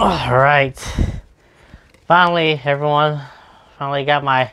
All right. Finally, everyone, finally got my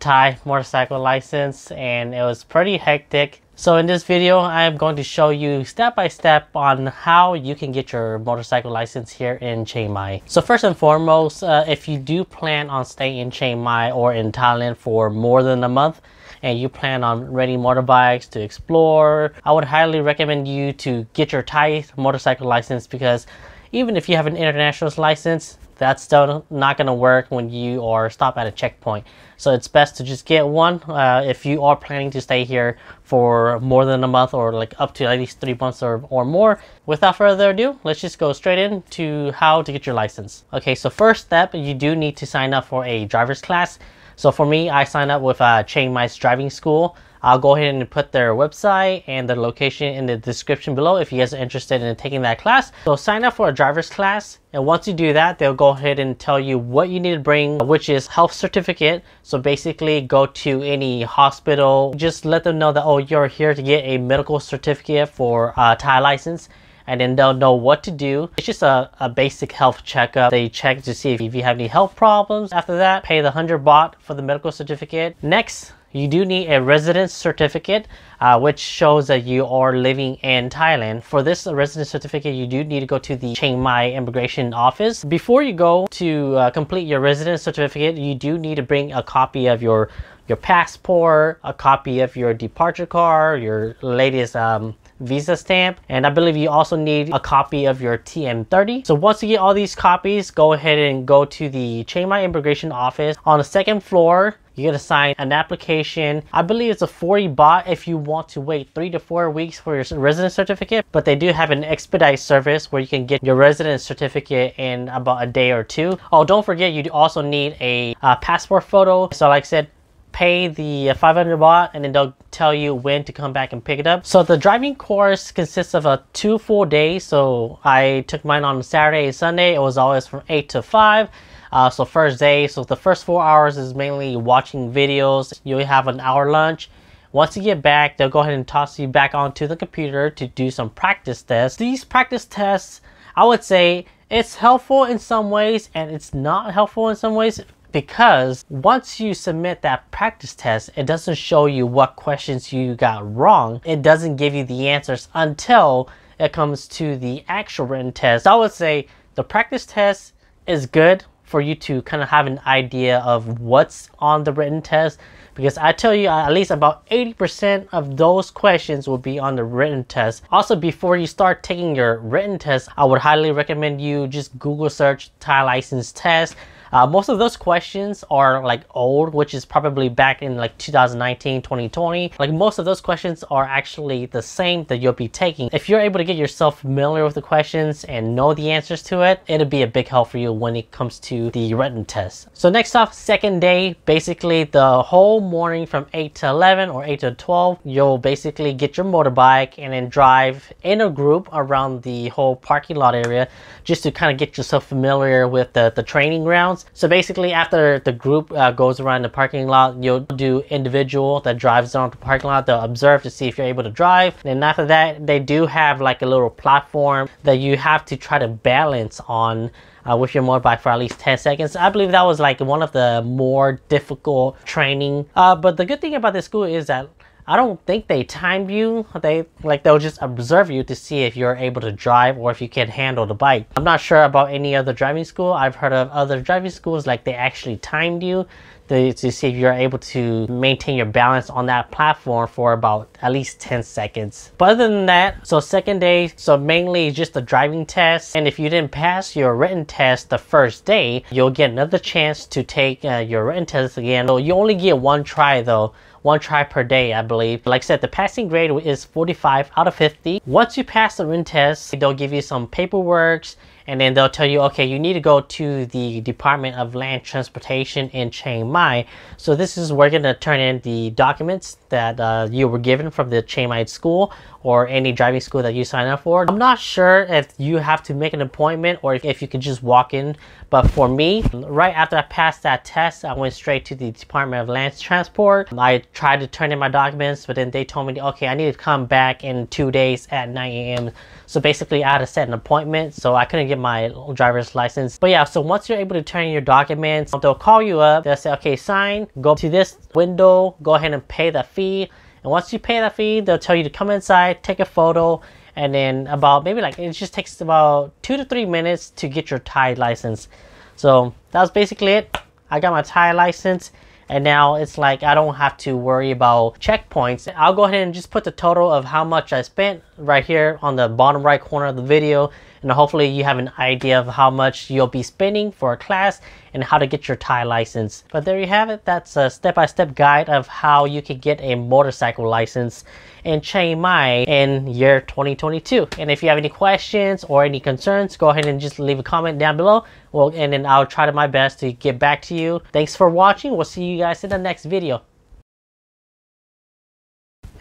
Thai motorcycle license and it was pretty hectic. So in this video, I am going to show you step by step on how you can get your motorcycle license here in Chiang Mai. So first and foremost, uh, if you do plan on staying in Chiang Mai or in Thailand for more than a month, and you plan on renting motorbikes to explore, I would highly recommend you to get your Thai motorcycle license because even if you have an international license, that's still not going to work when you are stopped at a checkpoint. So it's best to just get one uh, if you are planning to stay here for more than a month or like up to at least three months or, or more. Without further ado, let's just go straight into how to get your license. Okay, so first step, you do need to sign up for a driver's class. So for me, I signed up with uh, Chiang Mai's driving school. I'll go ahead and put their website and the location in the description below if you guys are interested in taking that class. So sign up for a driver's class and once you do that, they'll go ahead and tell you what you need to bring, which is health certificate. So basically go to any hospital, just let them know that, oh, you're here to get a medical certificate for a Thai license and then they'll know what to do. It's just a, a basic health checkup. They check to see if, if you have any health problems. After that, pay the 100 baht for the medical certificate. Next, you do need a residence certificate, uh, which shows that you are living in Thailand. For this residence certificate, you do need to go to the Chiang Mai immigration office. Before you go to uh, complete your residence certificate, you do need to bring a copy of your your passport, a copy of your departure card, your latest um, visa stamp and I believe you also need a copy of your TM30. So once you get all these copies, go ahead and go to the Chiang Mai immigration office. On the second floor, you're gonna sign an application. I believe it's a 40 baht if you want to wait three to four weeks for your residence certificate, but they do have an expedite service where you can get your residence certificate in about a day or two. Oh, don't forget you also need a, passport photo. So like I said, pay the uh, 500 baht and then they'll tell you when to come back and pick it up. So the driving course consists of a two full days. So I took mine on Saturday and Sunday. It was always from 8 to 5. Uh, so first day, so the first four hours is mainly watching videos. You'll have an hour lunch. Once you get back, they'll go ahead and toss you back onto the computer to do some practice tests. These practice tests, I would say it's helpful in some ways and it's not helpful in some ways because once you submit that practice test, it doesn't show you what questions you got wrong. It doesn't give you the answers until it comes to the actual written test. I would say the practice test is good for you to kind of have an idea of what's on the written test because I tell you at least about 80% of those questions will be on the written test. Also before you start taking your written test, I would highly recommend you just Google search Thai license test uh, most of those questions are like old, which is probably back in like 2019, 2020. Like most of those questions are actually the same that you'll be taking. If you're able to get yourself familiar with the questions and know the answers to it, it'll be a big help for you when it comes to the written test. So next off, second day, basically the whole morning from 8 to 11 or 8 to 12, you'll basically get your motorbike and then drive in a group around the whole parking lot area just to kind of get yourself familiar with the, the training grounds so basically after the group uh, goes around the parking lot, you'll do individual that drives around the parking lot. They'll observe to see if you're able to drive. And after that, they do have like a little platform that you have to try to balance on uh, with your motorbike for at least 10 seconds. I believe that was like one of the more difficult training. Uh, but the good thing about this school is that I don't think they time you. They like they'll just observe you to see if you're able to drive or if you can handle the bike. I'm not sure about any other driving school. I've heard of other driving schools like they actually timed you to, to see if you're able to maintain your balance on that platform for about at least 10 seconds. But other than that, so second day, so mainly just the driving test. And if you didn't pass your written test the first day, you'll get another chance to take uh, your written test again. So you only get one try though one try per day, I believe. Like I said, the passing grade is 45 out of 50. Once you pass the written test, they'll give you some paperwork and then they'll tell you, okay, you need to go to the Department of Land Transportation in Chiang Mai. So this is where you're gonna turn in the documents that uh, you were given from the Chiang Mai school or any driving school that you sign up for. I'm not sure if you have to make an appointment or if you can just walk in. But for me, right after I passed that test, I went straight to the Department of Land Transport. I tried to turn in my documents, but then they told me, okay, I need to come back in two days at 9 a.m. So basically, I had to set an appointment, so I couldn't get my driver's license. But yeah, so once you're able to turn in your documents, they'll call you up. They'll say, okay, sign, go to this window, go ahead and pay the fee. And once you pay that fee, they'll tell you to come inside, take a photo, and then about maybe like it just takes about two to three minutes to get your Thai license. So that was basically it. I got my Thai license and now it's like I don't have to worry about checkpoints. I'll go ahead and just put the total of how much I spent right here on the bottom right corner of the video and hopefully you have an idea of how much you'll be spending for a class and how to get your Thai license. But there you have it. That's a step-by-step -step guide of how you can get a motorcycle license in Chiang Mai in year 2022. And if you have any questions or any concerns, go ahead and just leave a comment down below. Well, and then I'll try to my best to get back to you. Thanks for watching. We'll see you guys in the next video.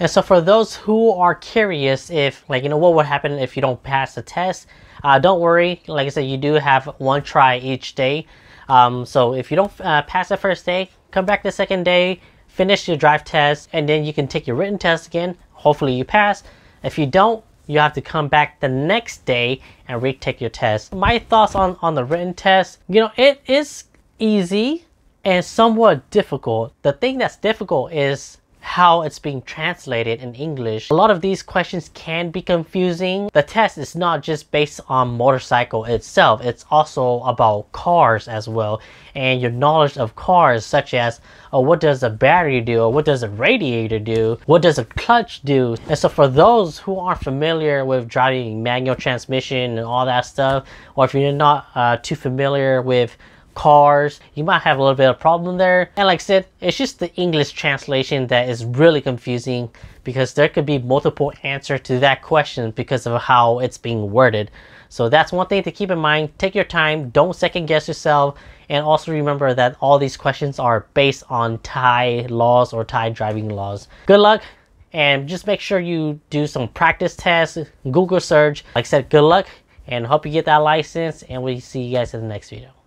And so for those who are curious if, like, you know, what would happen if you don't pass the test, uh, don't worry. Like I said, you do have one try each day. Um, so if you don't uh, pass the first day, come back the second day, finish your drive test, and then you can take your written test again. Hopefully you pass. If you don't, you have to come back the next day and retake your test. My thoughts on, on the written test, you know, it is easy and somewhat difficult. The thing that's difficult is how it's being translated in English. A lot of these questions can be confusing. The test is not just based on motorcycle itself, it's also about cars as well. And your knowledge of cars such as oh, what does a battery do? Or what does a radiator do? What does a clutch do? And so for those who aren't familiar with driving manual transmission and all that stuff or if you're not uh, too familiar with cars you might have a little bit of problem there. And like i said it's just the english translation that is really confusing because there could be multiple answers to that question because of how it's being worded. So that's one thing to keep in mind. Take your time. Don't second guess yourself. And also remember that all these questions are based on thai laws or thai driving laws. Good luck. And just make sure you do some practice tests google search. Like i said good luck and hope you get that license. And we see you guys in the next video